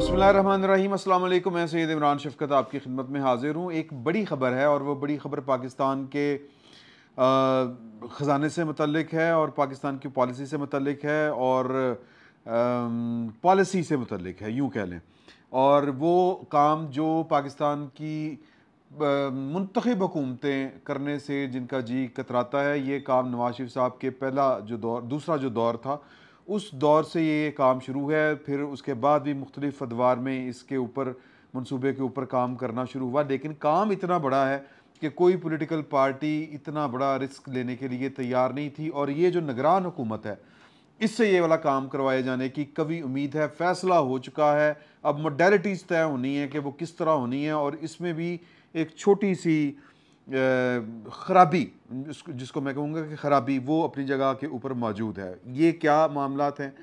बसमीम अल्लाम मैं सैद इमरान शफकत आपकी खिदमत में हाजिर हूँ। एक बड़ी ख़बर है और वो बड़ी ख़बर पाकिस्तान के ख़जाने से मतलब है और पाकिस्तान की पॉलिसी से मतलब है और पॉलिसी से मतलब है, यूँ कह लें। और वो काम जो पाकिस्तान की मुंतखब हुकूमतें करने से जिनका जी कतराता है, ये काम नवाज़ शरीफ साहब के पहला जो दौर, दूसरा जो दौर था उस दौर से ये काम शुरू है, फिर उसके बाद भी मुख्तलिफ़ अदवार में इसके ऊपर मनसूबे के ऊपर काम करना शुरू हुआ। लेकिन काम इतना बड़ा है कि कोई पॉलिटिकल पार्टी इतना बड़ा रिस्क लेने के लिए तैयार नहीं थी और ये जो निगरान हुकूमत है, इससे ये वाला काम करवाए जाने की कभी उम्मीद है। फैसला हो चुका है। अब मोडेलिटीज़ तय होनी है कि वो किस तरह होनी है और इसमें भी एक छोटी सी ख़राबी जिसको मैं कहूँगा कि ख़राबी, वो अपनी जगह के ऊपर मौजूद है। ये क्या मामला हैं?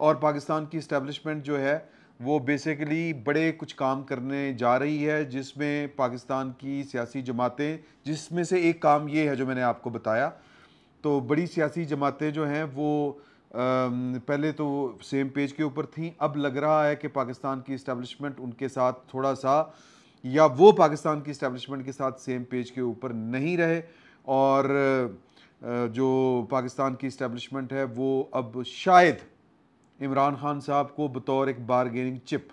और पाकिस्तान की इस्टेब्लिशमेंट जो है, वो बेसिकली बड़े कुछ काम करने जा रही है, जिसमें पाकिस्तान की सियासी जमातें, जिसमें से एक काम ये है जो मैंने आपको बताया। तो बड़ी सियासी जमातें जो हैं, वो पहले तो सेम पेज के ऊपर थी। अब लग रहा है कि पाकिस्तान की इस्टेब्लिशमेंट उनके साथ थोड़ा सा या वो पाकिस्तान की इस्टेब्लिशमेंट के साथ सेम पेज के ऊपर नहीं रहे और जो पाकिस्तान की इस्टेब्लिशमेंट है, वो अब शायद इमरान खान साहब को बतौर एक बारगेनिंग चिप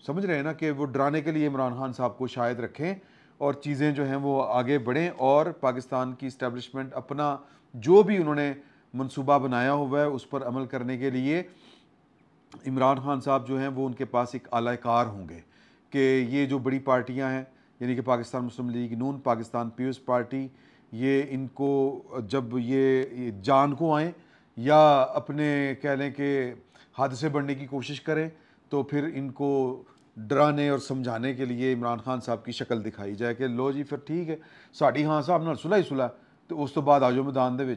समझ रहे हैं ना कि वो डराने के लिए इमरान खान साहब को शायद रखें और चीज़ें जो हैं वो आगे बढ़ें और पाकिस्तान की इस्टेब्लिशमेंट अपना जो भी उन्होंने मनसूबा बनाया हुआ है, उस पर अमल करने के लिए इमरान खान साहब जो हैं वो उनके पास एक आलाकार होंगे। कि ये जो बड़ी पार्टियाँ हैं, यानी कि Pakistan Muslim League, Noon Pakistan Peoples Party, ये इनको, जब ये जान को आएँ या अपने कह लें कि हादसे बढ़ने की कोशिश करें तो फिर इनको डराने और समझाने के लिए इमरान खान साहब की शक्ल दिखाई जाए कि लो जी, फिर ठीक है, साड़ी हाँ साहब ना सुलह ही सुलह तो उस तो बाद आजो मैदान दे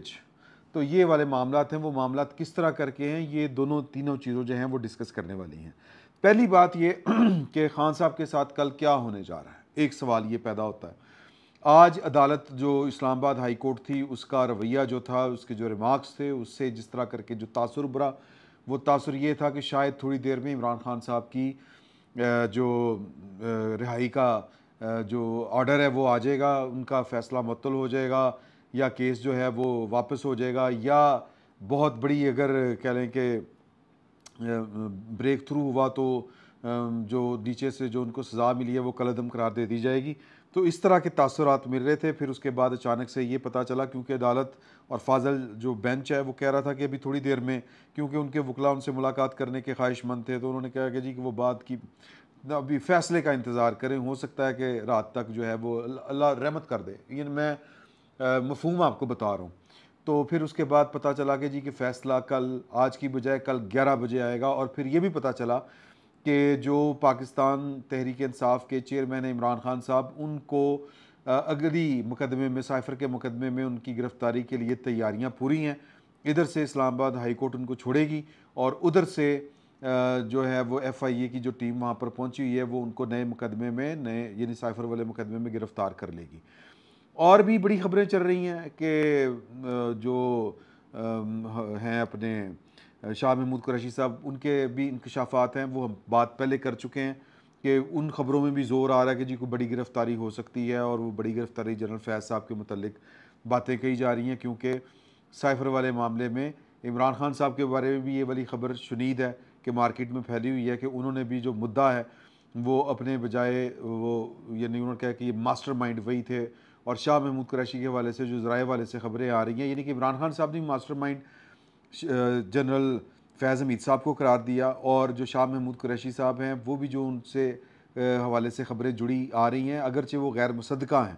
तो ये वाले मामला हैं, वो मामला किस तरह करके हैं, ये दोनों तीनों चीज़ों जो हैं, वो डिस्कस करने वाली हैं। पहली बात ये कि खान साहब के साथ कल क्या होने जा रहा है? एक सवाल ये पैदा होता है। आज अदालत जो इस्लामाबाद हाई कोर्ट थी, उसका रवैया जो था, उसके जो रिमार्क्स थे, उससे जिस तरह करके जो तासर बुरा, वो तासर ये था कि शायद थोड़ी देर में इमरान खान साहब की जो रिहाई का जो ऑर्डर है वो आ जाएगा, उनका फ़ैसला मतल हो जाएगा, या केस जो है वो वापस हो जाएगा, या बहुत बड़ी अगर कह लें कि ब्रेक थ्रू हुआ तो जो नीचे से जो उनको सज़ा मिली है वो कलदम करार दे दी जाएगी। तो इस तरह के तासरात मिल रहे थे, फिर उसके बाद अचानक से ये पता चला क्योंकि अदालत और फाजल जो बेंच है वो कह रहा था कि अभी थोड़ी देर में, क्योंकि उनके वकला उनसे मुलाकात करने के ख्वाहिशमंद थे तो उन्होंने कहा कि जी कि वो बात की अभी फ़ैसले का इंतज़ार करें, हो सकता है कि रात तक जो है वो अल्लाह रहमत कर दे। ये मैं मफहूम आपको बता रहा हूँ। तो फिर उसके बाद पता चला कि जी कि फ़ैसला कल, आज की बजाय कल 11 बजे आएगा और फिर ये भी पता चला कि जो पाकिस्तान तहरीक इंसाफ के चेयरमैन इमरान खान साहब, उनको अगली मुकदमे में, साइफर के मुकदमे में उनकी गिरफ़्तारी के लिए तैयारियाँ पूरी हैं। इधर से इस्लामाबाद हाई कोर्ट उनको छोड़ेगी और उधर से जो है वो एफ़ आई ए की जो टीम वहाँ पर पहुँची हुई है, वो उनको नए मुकदमे में, नए, यानी साइफर वाले मुकदमे में गिरफ़्तार कर लेगी। और भी बड़ी खबरें चल रही हैं कि जो हैं अपने शाह महमूद कुरैशी साहब, उनके भी इंकशाफात हैं, वो हम बात पहले कर चुके हैं कि उन खबरों में भी ज़ोर आ रहा है कि जी, कोई बड़ी गिरफ़्तारी हो सकती है और वो बड़ी गिरफ़्तारी जनरल फैज़ साहब के मतलब बातें कही जा रही हैं, क्योंकि साइफर वाले मामले में इमरान खान साहब के बारे में भी ये वाली खबर शुनीद है कि मार्केट में फैली हुई है कि उन्होंने भी जो मुद्दा है, वो अपने बजाय वो, यानी उन्होंने कहा कि ये मास्टर माइंड वही थे और शाह महमूद कुरैशी के हवाले से, जो ज़राए वाले से खबरें आ रही हैं, यानी कि इमरान खान साहब ने master mind general Faiz Hameed साहब को करार दिया और जो शाह महमूद कुरैशी साहब हैं, वो भी जो उनसे हवाले से खबरें जुड़ी आ रही हैं, अगरचे वो गैर मुसदका हैं।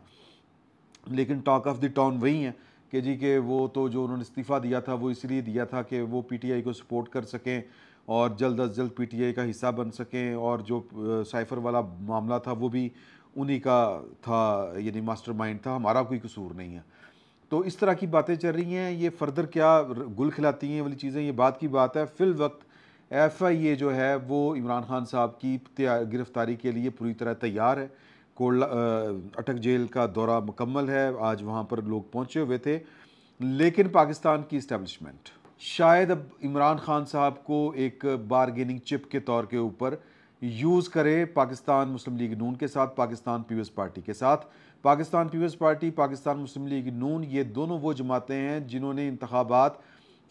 लेकिन टॉक ऑफ़ द टाउन वही हैं कि जी के वो तो जो उन्होंने इस्तीफ़ा दिया था, वो इसलिए दिया था कि वो पीटीआई को सपोर्ट कर सकें और जल्द अज जल्द पीटीआई का हिस्सा बन सकें और जो साइफ़र वाला मामला था, वो भी उन्हीं का था, यानी मास्टर माइंड था, हमारा कोई कसूर नहीं है। तो इस तरह की बातें चल रही हैं, ये फर्दर क्या गुल खिलाती हैं वाली चीज़ें, ये बात की बात है। फिल वक्त एफ़ आई ए जो है, वो इमरान खान साहब की गिरफ़्तारी के लिए पूरी तरह तैयार है। कोल्ला अटक जेल का दौरा मुकम्मल है, आज वहाँ पर लोग पहुँचे हुए थे। लेकिन पाकिस्तान की इस्टेब्लिशमेंट शायद अब इमरान खान साहब को एक बारगेनिंग चिप के तौर के ऊपर यूज़ करे पाकिस्तान मुस्लिम लीग नून के साथ, पाकिस्तान पीपल्स पार्टी के साथ। Pakistan Peoples Party, Pakistan Muslim League Noon, ये दोनों वो जमातें हैं जिन्होंने इंतबात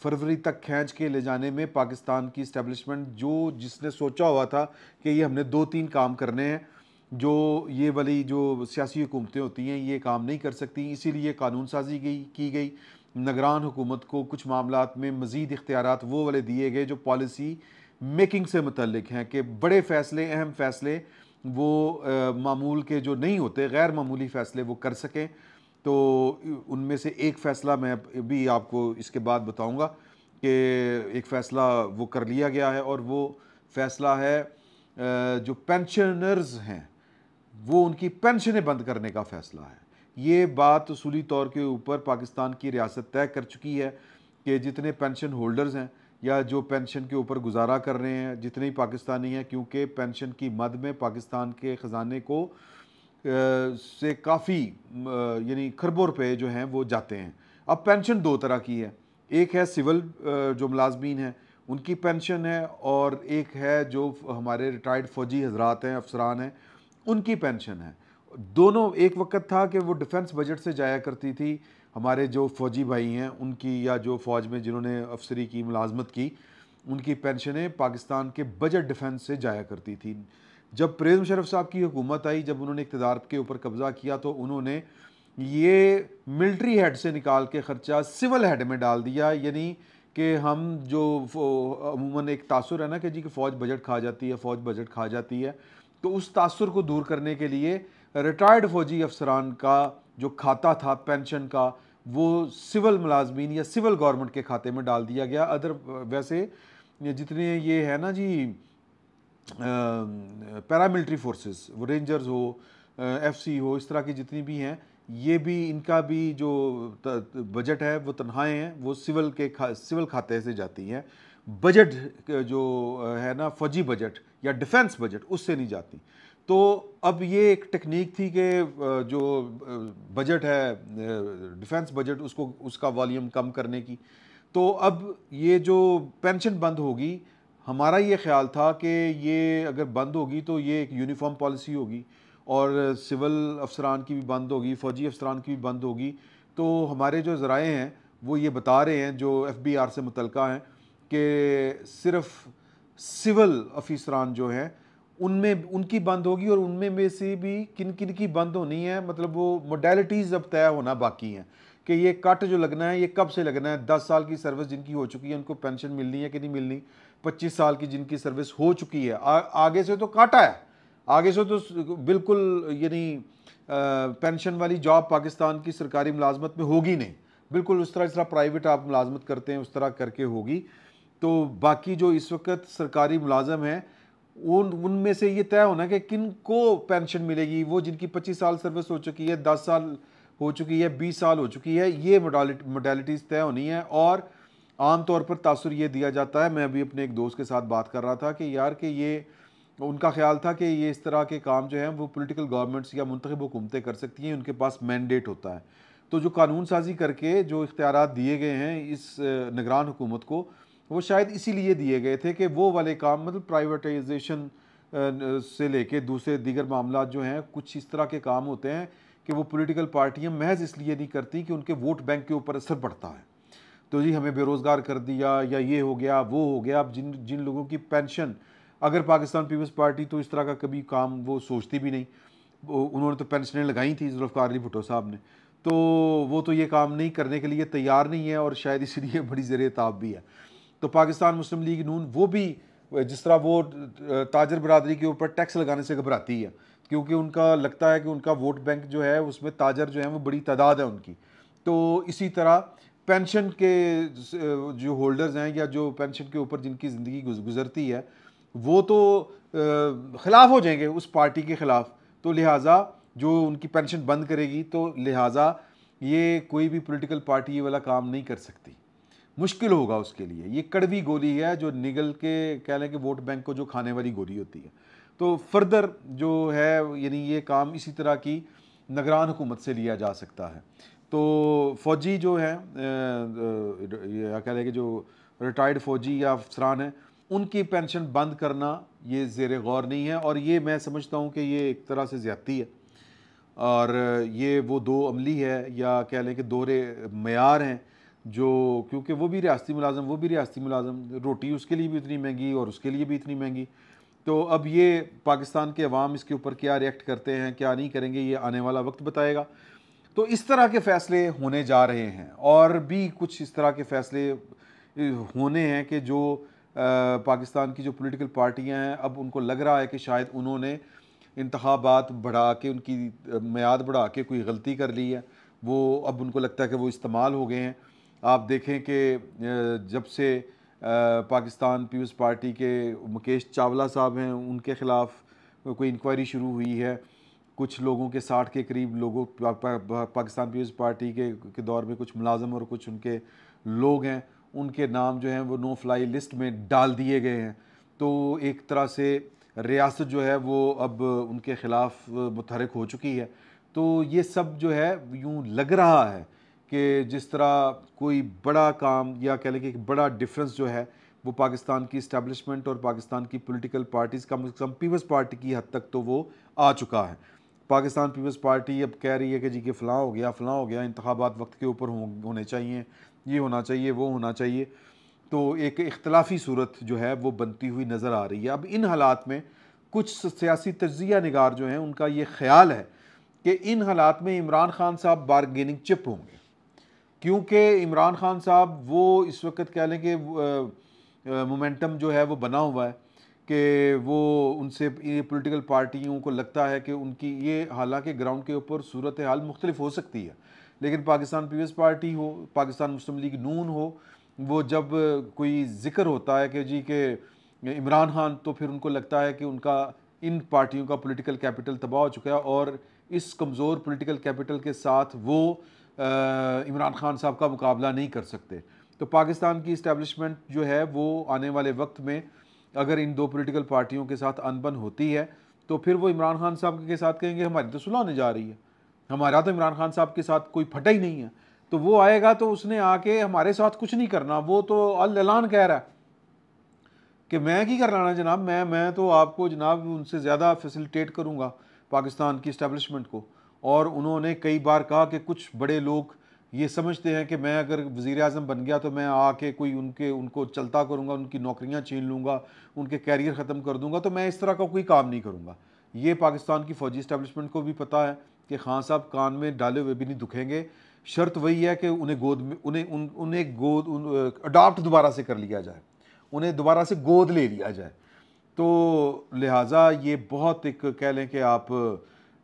फरवरी तक खींच के ले जाने में पाकिस्तान की इस्टेबलिशमेंट जो जिसने सोचा हुआ था कि ये हमने दो तीन काम करने हैं, जो ये वाली जो सियासी हुकूमतें होती हैं, ये काम नहीं कर सकती। इसीलिए कानून साजी गई, की गई। नगरान हुकूमत को कुछ मामला में मज़ीद इख्तियार वो वाले दिए गए, जो पॉलिसी मेकिंग से मतलब हैं कि बड़े फ़ैसले, अहम फ़ैसले, वो मामूल के जो नहीं होते, गैर मामूली फ़ैसले वो कर सकें। तो उनमें से एक फ़ैसला मैं भी आपको इसके बाद बताऊँगा कि एक फ़ैसला वो कर लिया गया है और वो फ़ैसला है जो पेंशनर्स हैं, वो उनकी पेंशनें बंद करने का फ़ैसला है। ये बात असूली तौर के ऊपर पाकिस्तान की रियासत तय कर चुकी है कि जितने पेंशन होल्डर्स हैं या जो पेंशन के ऊपर गुजारा कर रहे हैं जितने ही पाकिस्तानी हैं क्योंकि पेंशन की मद में पाकिस्तान के ख़जाने को आ, से काफ़ी यानी खरबों रुपये जो हैं वो जाते हैं। अब पेंशन दो तरह की है। एक है सिविल जो मुलाजमीन हैं उनकी पेंशन है और एक है जो हमारे रिटायर्ड फ़ौजी हजरात हैं अफसरान हैं उनकी पेंशन है। दोनों एक वक्त था कि वो डिफेंस बजट से जाया करती थी हमारे जो फ़ौजी भाई हैं, उनकी या जो फ़ौज में जिन्होंने अफसरी की मुलाजमत की, उनकी पेंशनें पाकिस्तान के बजट डिफेंस से जाया करती थी। जब प्रेम शरफ साहब की हुकूमत आई, जब उन्होंने इकतदार के ऊपर कब्ज़ा किया तो उन्होंने ये मिलिट्री हेड से निकाल के ख़र्चा सिविल हेड में डाल दिया। यानी कि हम जो अमूमन एक तासर है ना कि जी कि फ़ौज बजट खा जाती है, फ़ौज बजट खा जाती है। तो उस तासर को दूर करने के लिए रिटायर्ड फ़ौजी अफसरान का जो खाता था, पेंशन का वो सिविल मुलाजमीन या सिविल गवर्नमेंट के खाते में डाल दिया गया। अदर, वैसे, जितने ये है ना जी पैरामिलिट्री फोर्सेस, वो रेंजर्स हो एफ़ सी हो, इस तरह की जितनी भी हैं, ये भी, इनका भी जो बजट है, वो तनहाएँ हैं, वो सिविल के खा, सिविल खाते से जाती हैं। बजट, जो है ना, फौजी बजट या डिफेंस बजट, उससे नहीं जाती। तो अब ये एक टेक्निक थी कि जो बजट है डिफेंस बजट उसको, उसका वॉल्यूम कम करने की। तो अब ये जो पेंशन बंद होगी, हमारा ये ख्याल था कि ये अगर बंद होगी तो ये एक यूनिफॉर्म पॉलिसी होगी और सिविल अफसरान की भी बंद होगी, फ़ौजी अफसरान की भी बंद होगी। तो हमारे जो ज़राए हैं, वो ये बता रहे हैं, जो एफ़ बी आर से मुतलका हैं कि सिर्फ़ सिविल अफसरान जो हैं उनमें उनकी बंद होगी और उनमें में से भी किन किन की बंद होनी है? मतलब वो मोडेलिटीज़ अब तय होना बाकी हैं कि ये कट जो लगना है ये कब से लगना है? दस साल की सर्विस जिनकी हो चुकी है उनको पेंशन मिलनी है कि नहीं मिलनी? पच्चीस साल की जिनकी सर्विस हो चुकी है। आ, आगे से तो काटा है। आगे से तो बिल्कुल यानी पेंशन वाली जॉब पाकिस्तान की सरकारी मुलाजमत में होगी नहीं। बिल्कुल उस तरह जिस तरह प्राइवेट आप मुलाजमत करते हैं उस तरह करके होगी। तो बाकी जो इस वक्त सरकारी मुलाजम हैं उन उनमें से ये तय होना कि किन को पेंशन मिलेगी। वो जिनकी 25 साल सर्विस हो चुकी है 10 साल हो चुकी है 20 साल हो चुकी है, ये मोडालिटीज़ तय होनी है और आम तौर पर तासर ये दिया जाता है। मैं अभी अपने एक दोस्त के साथ बात कर रहा था कि यार कि ये, उनका ख्याल था कि ये इस तरह के काम जो हैं, वो पोलिटिकल गवर्नमेंट्स या मंतखब हुकूमतें कर सकती हैं, उनके पास मैंडेट होता है। तो जो कानून साजी करके जो इख्तियार दिए गए हैं इस निगरान हुकूमत को वो शायद इसीलिए दिए गए थे कि वो वाले काम मतलब प्राइवेटाइजेशन से लेके दूसरे दीगर मामला जो हैं, कुछ इस तरह के काम होते हैं कि वो पॉलिटिकल पार्टियाँ महज इसलिए नहीं करती कि उनके वोट बैंक के ऊपर असर पड़ता है। तो जी, हमें बेरोज़गार कर दिया, या ये हो गया, वो हो गया, अब जिन जिन लोगों की पेंशन अगर पाकिस्तान पीपल्स पार्टी तो इस तरह का कभी काम वो सोचती भी नहीं। उन्होंने तो पेंशनें लगाई थी जुल्फ़ार अली भुट्टो साहब ने। तो वो तो ये काम नहीं करने के लिए तैयार नहीं है और शायद इसलिए बड़ी ज़र ताब भी है। तो पाकिस्तान मुस्लिम लीग नून, वो भी, जिस तरह वो ताजर बरदरी के ऊपर टैक्स लगाने से घबराती है, क्योंकि उनका लगता है कि उनका वोट बैंक जो है, उसमें ताजर जो है, वो बड़ी तादाद है उनकी। तो इसी तरह पेंशन के जो होल्डर्स हैं या जो पेंशन के ऊपर जिनकी ज़िंदगी गुजरती है, वो तो ख़िलाफ़ हो जाएँगे उस पार्टी के ख़िलाफ़। तो लिहाजा जो उनकी पेंशन बंद करेगी तो लिहाजा ये कोई भी पॉलिटिकल पार्टी ये वाला काम नहीं कर सकती। मुश्किल होगा उसके लिए। ये कड़वी गोली है जो निगल के कह लें कि वोट बैंक को जो खाने वाली गोली होती है। तो फर्दर जो है, यानी ये काम इसी तरह की नगरान हुकूमत से लिया जा सकता है। तो फ़ौजी जो है या कह लें कि जो रिटायर्ड फ़ौजी या अफसरान हैं, उनकी पेंशन बंद करना ये ज़ेर गौर नहीं है और ये मैं समझता हूँ कि ये एक तरह से ज़्यादती है। और ये वो दो अमली है या कह लें कि दोरे मैार हैं जो क्योंकि वो भी रियाती मुलाजम वो भी रियाती मुलाजम रोटी उसके लिए भी इतनी महँगी और उसके लिए भी इतनी महँगी। तो अब ये पाकिस्तान के अवाम इसके ऊपर क्या रिएक्ट करते हैं क्या नहीं करेंगे ये आने वाला वक्त बताएगा। तो इस तरह के फ़ैसले होने जा रहे हैं और भी कुछ इस तरह के फ़ैसले होने हैं कि जो आ, पाकिस्तान की जो पॉलिटिकल पार्टियाँ हैं अब उनको लग रहा है कि शायद उन्होंने इंतबात बढ़ा के उनकी मैद बढ़ा के कोई गलती कर ली है। वो अब उनको लगता है कि वो इस्तेमाल हो गए हैं। आप देखें कि जब से पाकिस्तान पीपल्स पार्टी के मुकेश चावला साहब हैं उनके ख़िलाफ़ कोई इंक्वायरी शुरू हुई है। कुछ लोगों के साठ के करीब लोगों पा, पा, पा, पाकिस्तान पीपल्स पार्टी के के दौर में कुछ मुलाजम और कुछ उनके लोग हैं उनके नाम जो हैं वो नो फ्लाई लिस्ट में डाल दिए गए हैं। तो एक तरह से रियासत जो है वो अब उनके ख़िलाफ़ मुतहरक हो चुकी है। तो ये सब जो है यूँ लग रहा है कि जिस तरह कोई बड़ा काम या कह लें कि एक बड़ा डिफरेंस जो है, वो पाकिस्तान की इस्टेब्लिशमेंट और पाकिस्तान की पॉलिटिकल पार्टीज़ कम से कम पीपल्स पार्टी की हद तक तो वो आ चुका है। पाकिस्तान पीपल्स पार्टी अब कह रही है कि जी कि फ़लाँ हो गया, फ़लाँ हो गया इंतबात वक्त के ऊपर होने चाहिए, ये होना चाहिए, वो होना चाहिए। तो एक इख्तलाफी सूरत जो है, वो बनती हुई नज़र आ रही है। अब इन हालात में कुछ सियासी तजिया नगार जो हैं, उनका ये ख्याल है कि इन हालात में इमरान खान साहब बारगेनिंग चिप होंगे। क्योंकि इमरान खान साहब वो इस वक्त कह लें कि मोमेंटम जो है वो बना हुआ है कि वो उनसे ये पोलिटिकल पार्टियों को लगता है कि उनकी ये हालाँकि ग्राउंड के ऊपर सूरत हाल मुख्तलिफ़ हो सकती है। लेकिन पाकिस्तान पीपल्स पार्टी हो, पाकिस्तान मुस्लिम लीग नून हो, वो जब कोई ज़िक्र होता है कि जी के इमरान खान तो फिर उनको लगता है कि उनका, इन पार्टियों का पॉलिटिकल कैपिटल तबाह हो चुका है और इस कमज़ोर पॉलिटिकल कैपिटल के साथ वो इमरान खान साहब का मुकाबला नहीं कर सकते। तो पाकिस्तान की इस्टेब्लिशमेंट जो है, वो आने वाले वक्त में अगर इन दो पोलिटिकल पार्टियों के साथ अनबन होती है तो फिर वो इमरान खान साहब के साथ कहेंगे, हमारी तो सुलह होने जा रही है। हमारा तो इमरान खान साहब के साथ कोई फटा ही नहीं है। तो वो आएगा तो उसने आके हमारे साथ कुछ नहीं करना। वो तो अलान कह रहा है कि मैं की कर लाना जनाब? मैं मैं तो आपको जनाब उनसे ज़्यादा फैसिलिटेट करूँगा पाकिस्तान की इस्टेब्लिशमेंट को। और उन्होंने कई बार कहा कि कुछ बड़े लोग ये समझते हैं कि मैं अगर वज़ी अजम बन गया तो मैं आके कोई उनके उनको चलता करूँगा उनकी नौकरियाँ छीन लूँगा उनके कैरियर ख़त्म कर दूँगा तो मैं इस तरह का कोई काम नहीं करूँगा। ये पाकिस्तान की फ़ौजी इस्टेब्लिशमेंट को भी पता है कि खान साहब कान में डाले हुए भी नहीं दुखेंगे। शर्त वही है कि उन्हें गोद में उन्हें उन, उन्हें गोद उन, अडाप्ट दोबारा से कर लिया जाए उन्हें दोबारा से गोद ले लिया जाए। तो लिहाजा ये बहुत एक कह लें कि आप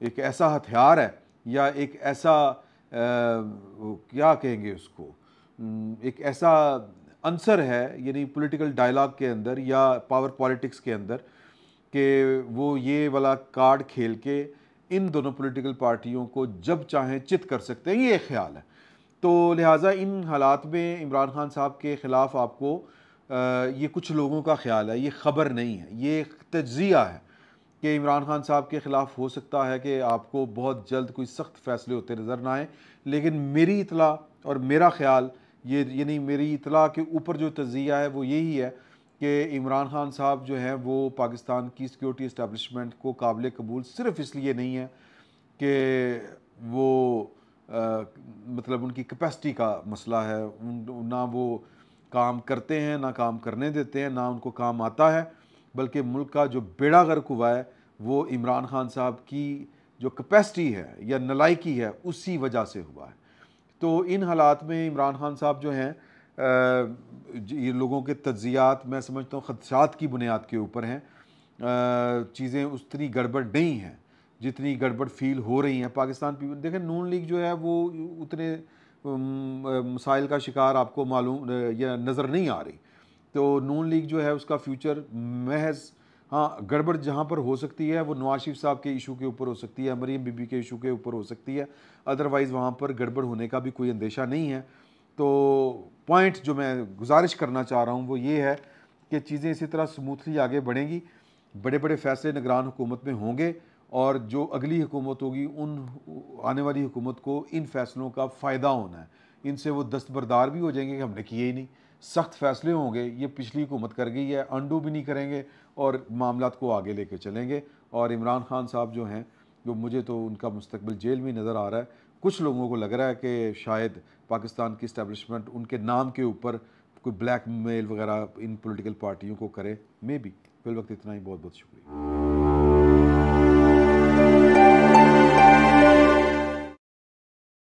एक ऐसा हथियार है या एक ऐसा आ, क्या कहेंगे उसको? एक ऐसा आंसर है यानी पॉलिटिकल डायलॉग के अंदर या पावर पॉलिटिक्स के अंदर कि वो ये वाला कार्ड खेल के इन दोनों पॉलिटिकल पार्टियों को जब चाहें चित कर सकते हैं ये एक ख्याल है। तो लिहाजा इन हालात में इमरान खान साहब के ख़िलाफ़ आपको आ, ये कुछ लोगों का ख्याल है ये ख़बर नहीं है ये तजिया है। कि इमरान खान साहब के ख़िलाफ़ हो सकता है कि आपको बहुत जल्द कोई सख्त फ़ैसले होते नज़र ना आए। लेकिन मेरी इतला और मेरा ख्याल ये यानी मेरी इतला के ऊपर जो तजिया है वो यही है कि इमरान खान साहब जो हैं वो पाकिस्तान की सिक्योरिटी इस्टेबलिशमेंट को काबिल कबूल सिर्फ़ इसलिए नहीं है कि वो आ, मतलब उनकी कैपेसिटी का मसला है। उन ना वो काम करते हैं ना काम करने देते हैं ना उनको काम आता है। बल्कि मुल्क का जो बेड़ा गर्क हुआ है, वो इमरान खान साहब की जो कैपेसिटी है या नलायकी है, उसी वजह से हुआ है। तो इन हालात में इमरान खान साहब जो हैं ये लोगों के तजियात मैं समझता हूँ, खदशात की बुनियाद के ऊपर हैं। चीज़ें उतनी गड़बड़ नहीं हैं, जितनी गड़बड़ फील हो रही हैं पाकिस्तान पीपल देखें, नून लीग जो है, वो उतने मसाइल का शिकार आपको मालूम या नज़र नहीं आ रही। तो नून लीग जो है उसका फ्यूचर महज हाँ गड़बड़ जहाँ पर हो सकती है, वो नवाज़ शरीफ साहब के इशू के ऊपर हो सकती है मरीम बीबी के इशू के ऊपर हो सकती है। अदरवाइज़ वहाँ पर गड़बड़ होने का भी कोई अंदेशा नहीं है। तो पॉइंट जो मैं गुजारिश करना चाह रहा हूँ वो ये है कि चीज़ें इसी तरह स्मूथली आगे बढ़ेंगी। बड़े बड़े फैसले निगरान हुकूमत में होंगे और जो अगली हुकूमत होगी, उन आने वाली हुकूमत को इन फैसलों का फ़ायदा होना है। इनसे वो दस्तबरदार भी हो जाएँगे कि हमने किए ही नहीं। सख्त फैसले होंगे, ये पिछली हुकूमत कर गई है अंडू भी नहीं करेंगे और मामला को आगे लेके चलेंगे। और इमरान खान साहब जो हैं जो मुझे तो उनका मुस्तकबिल जेल में नज़र आ रहा है। कुछ लोगों को लग रहा है कि शायद पाकिस्तान की इस्टेब्लिशमेंट उनके नाम के ऊपर कोई ब्लैक मेल वगैरह इन पॉलिटिकल पार्टियों को करे। मे बी फिल वक्त इतना ही। बहुत बहुत शुक्रिया।